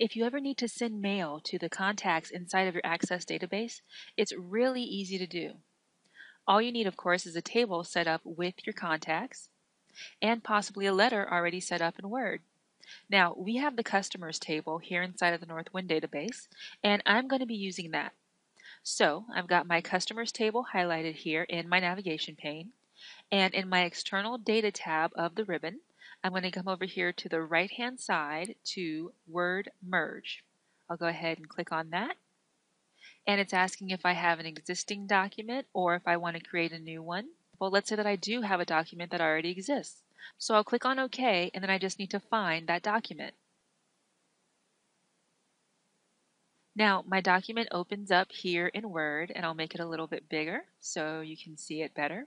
If you ever need to send mail to the contacts inside of your Access database, it's really easy to do. All you need, of course, is a table set up with your contacts and possibly a letter already set up in Word. Now, we have the customers table here inside of the Northwind database, and I'm going to be using that. So I've got my customers table highlighted here in my navigation pane, and in my external data tab of the ribbon, I'm going to come over here to the right hand side to Word Merge. I'll go ahead and click on that. And it's asking if I have an existing document or if I want to create a new one. Well, let's say that I do have a document that already exists. So I'll click on OK and then I just need to find that document. Now my document opens up here in Word and I'll make it a little bit bigger so you can see it better.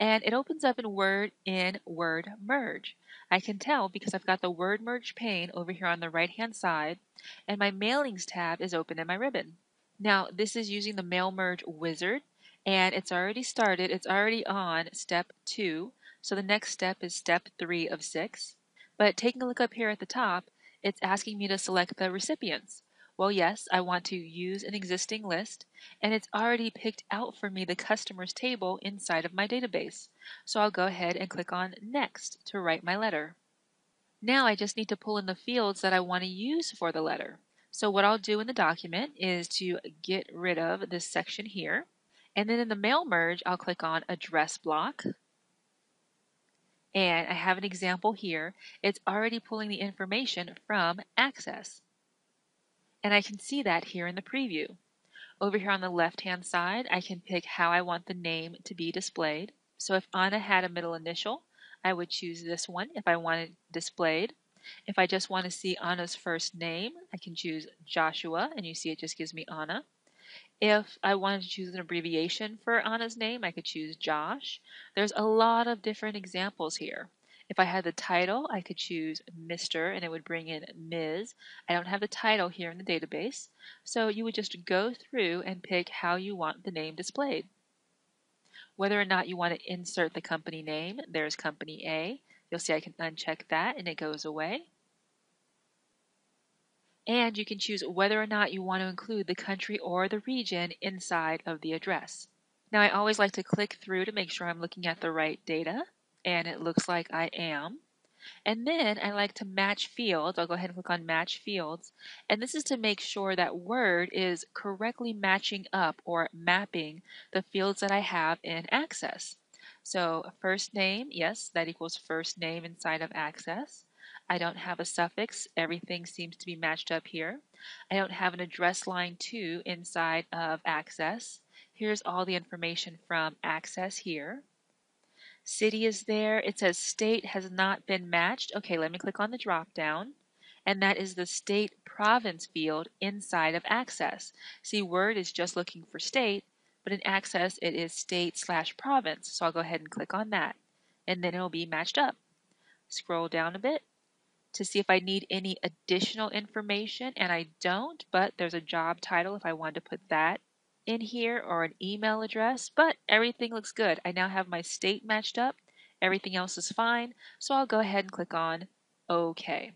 And it opens up in Word in Word Merge. I can tell because I've got the Word Merge pane over here on the right hand side and my Mailings tab is open in my ribbon. Now this is using the Mail Merge wizard and it's already started. It's already on step 2 so the next step is step 3 of 6. But taking a look up here at the top it's asking me to select the recipients. Well, yes, I want to use an existing list, and it's already picked out for me the customers table inside of my database. So I'll go ahead and click on Next to write my letter. Now I just need to pull in the fields that I want to use for the letter. So what I'll do in the document is to get rid of this section here. And then in the mail merge, I'll click on address block. And I have an example here. It's already pulling the information from Access. And I can see that here in the preview. Over here on the left hand side, I can pick how I want the name to be displayed. So if Anna had a middle initial, I would choose this one if I want it displayed. If I just want to see Anna's first name, I can choose Joshua, and you see it just gives me Anna. If I wanted to choose an abbreviation for Anna's name, I could choose Josh. There's a lot of different examples here. If I had the title, I could choose Mr. and it would bring in Ms. I don't have the title here in the database, so you would just go through and pick how you want the name displayed. Whether or not you want to insert the company name, there's company A. You'll see I can uncheck that and it goes away. And you can choose whether or not you want to include the country or the region inside of the address. Now I always like to click through to make sure I'm looking at the right data and it looks like I am. And then I like to match fields. I'll go ahead and click on match fields. And this is to make sure that Word is correctly matching up or mapping the fields that I have in Access. So first name, yes, that equals first name inside of Access. I don't have a suffix. Everything seems to be matched up here. I don't have an address line 2 inside of Access. Here's all the information from Access here. City is there. It says state has not been matched. Okay, let me click on the drop down. And that is the state province field inside of Access. See, Word is just looking for state, but in Access it is state slash province. So I'll go ahead and click on that. And then it'll be matched up. Scroll down a bit to see if I need any additional information, and I don't, but there's a job title if I wanted to put that in here or an email address, but everything looks good. I now have my state matched up. Everything else is fine, so I'll go ahead and click on OK.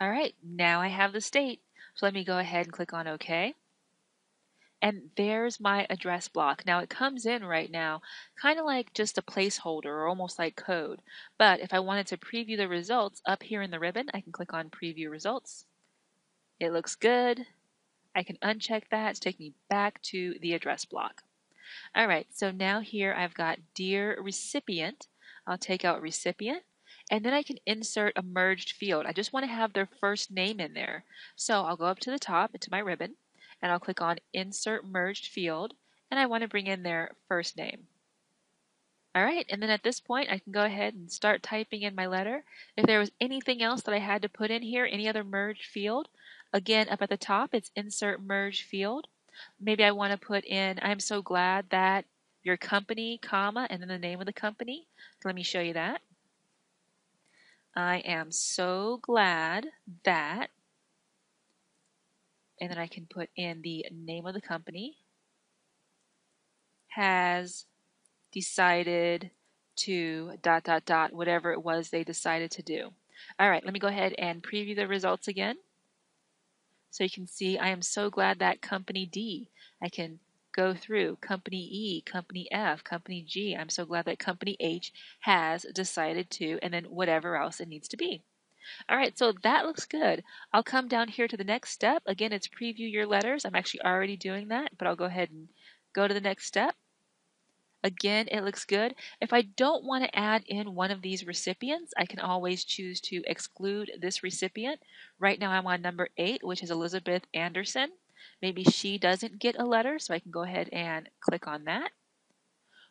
All right, now I have the state, so let me go ahead and click on OK. And there's my address block. Now it comes in right now kind of like just a placeholder or almost like code. But if I wanted to preview the results up here in the ribbon, I can click on preview results. It looks good. I can uncheck that to take me back to the address block. All right, so now here I've got Dear Recipient. I'll take out Recipient, and then I can insert a merged field. I just want to have their first name in there. So I'll go up to the top into my ribbon, and I'll click on Insert Merged Field, and I want to bring in their first name. All right, and then at this point, I can go ahead and start typing in my letter. If there was anything else that I had to put in here, any other merged field, Again, up at the top, it's insert merge field. Maybe I want to put in, I'm so glad that your company, comma, and then the name of the company. Let me show you that. I am so glad that, and then I can put in the name of the company, has decided to dot dot dot whatever it was they decided to do. All right, let me go ahead and preview the results again. So you can see I am so glad that company D, I can go through company E, company F, company G. I'm so glad that company H has decided to, and then whatever else it needs to be. All right, so that looks good. I'll come down here to the next step. Again, it's preview your letters. I'm actually already doing that, but I'll go ahead and go to the next step. Again, it looks good. If I don't want to add in one of these recipients, I can always choose to exclude this recipient. Right now I'm on number 8, which is Elizabeth Anderson. Maybe she doesn't get a letter, so I can go ahead and click on that.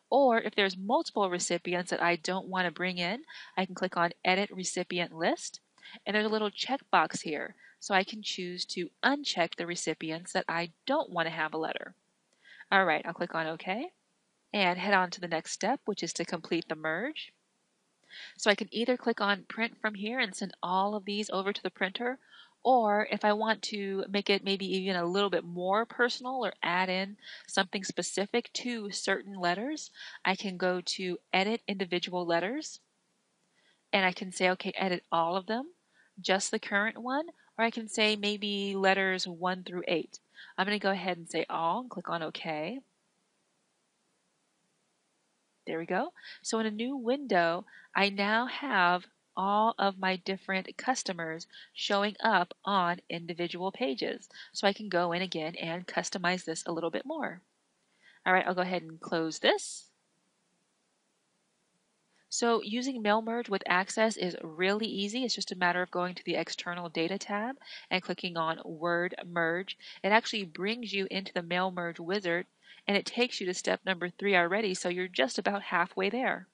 Or if there's multiple recipients that I don't want to bring in, I can click on Edit Recipient List. And there's a little checkbox here, so I can choose to uncheck the recipients that I don't want to have a letter. All right, I'll click on OK and head on to the next step, which is to complete the merge. So I can either click on print from here and send all of these over to the printer, or if I want to make it maybe even a little bit more personal or add in something specific to certain letters, I can go to edit individual letters and I can say, okay, edit all of them, just the current one, or I can say maybe letters 1 through 8. I'm going to go ahead and say all and click on OK. There we go. So in a new window, I now have all of my different customers showing up on individual pages. So I can go in again and customize this a little bit more. All right, I'll go ahead and close this. So using Mail Merge with Access is really easy. It's just a matter of going to the External Data tab and clicking on Word Merge. It actually brings you into the Mail Merge wizard and it takes you to step number three already, so you're just about halfway there.